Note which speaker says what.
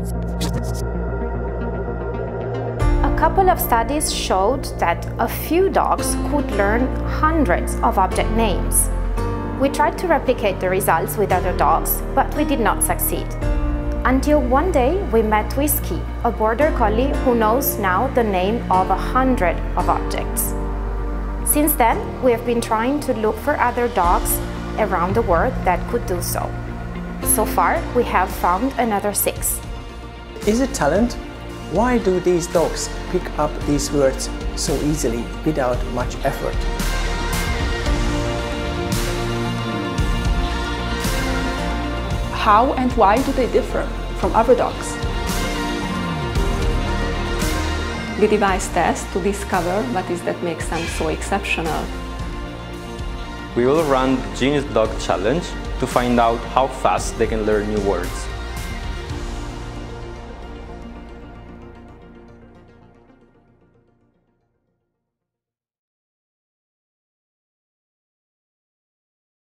Speaker 1: A couple of studies showed that a few dogs could learn hundreds of object names. We tried to replicate the results with other dogs, but we did not succeed. Until one day we met Whiskey, a border collie who knows now the name of a hundred of objects. Since then, we have been trying to look for other dogs around the world that could do so. So far, we have found another six.
Speaker 2: Is it talent? Why do these dogs pick up these words so easily without much effort?
Speaker 3: How and why do they differ from other dogs? We devised tests to discover what is that makes them so exceptional.
Speaker 4: We will run the Genius Dog Challenge to find out how fast they can learn new words.